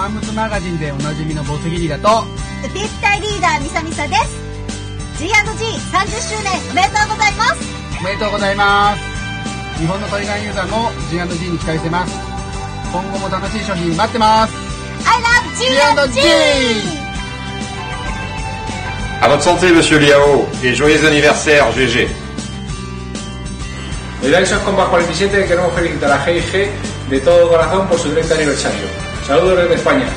アームズマガジンでおなじみのボスギリラと絶対リーダーみさみさです G&G30 周年おめでとうございますおめでとうございます日本のトリガーユーザーも G&G に期待してます今後も楽しい商品待ってます I love G&G À votre santé, monsieur Liao, et joyeux anniversaire, GG. Desde Action Combat 47 queremos felicitar a G&G de todo corazón por su 30 aniversario. Saludos desde España.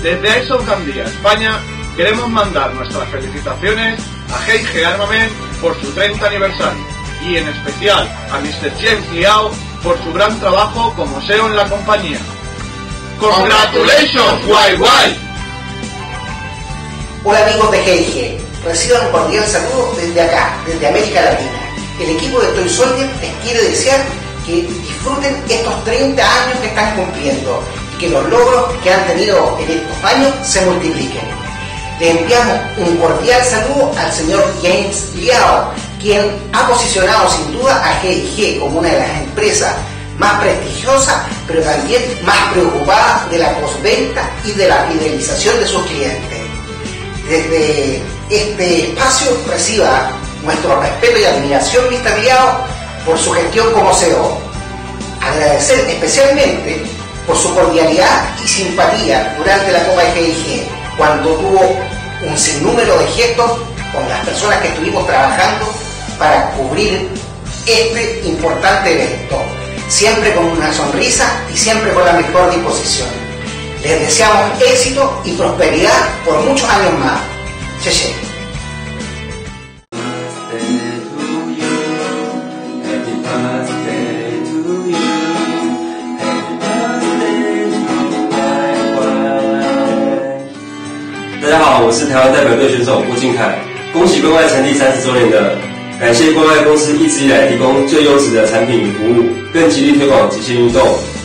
Desde Gandía, España, queremos mandar nuestras felicitaciones a G&G Armament por su 30 aniversario y en especial a Mr. James Liao por su gran trabajo como SEO en la compañía. ¡Congratulations, YY! Hola amigos de G&G, reciban un cordial saludo desde acá, desde América Latina. El equipo de Toy Soldier les quiere desear que disfruten estos 30 años que están cumpliendo que los logros que han tenido en estos años se multipliquen. Le enviamos un cordial saludo al señor James Liao, quien ha posicionado sin duda a G&G como una de las empresas más prestigiosas, pero también más preocupada de la postventa y de la fidelización de sus clientes desde este espacio reciba nuestro respeto y admiración, Mr. Liao, por su gestión como CEO. Agradecer especialmente por su cordialidad y simpatía durante la Copa G&G, cuando tuvo un sinnúmero de gestos con las personas que estuvimos trabajando para cubrir este importante evento, siempre con una sonrisa y siempre con la mejor disposición. Les deseamos éxito y prosperidad por muchos años más. 大我是台湾代表队选手郭靖凯。恭喜关外成立三十周年的，感谢关外公司一直以来提供最优质的产品与服务，更极力推广极限运动。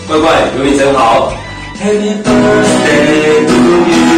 乖乖，有你真好。Happy birthday to you.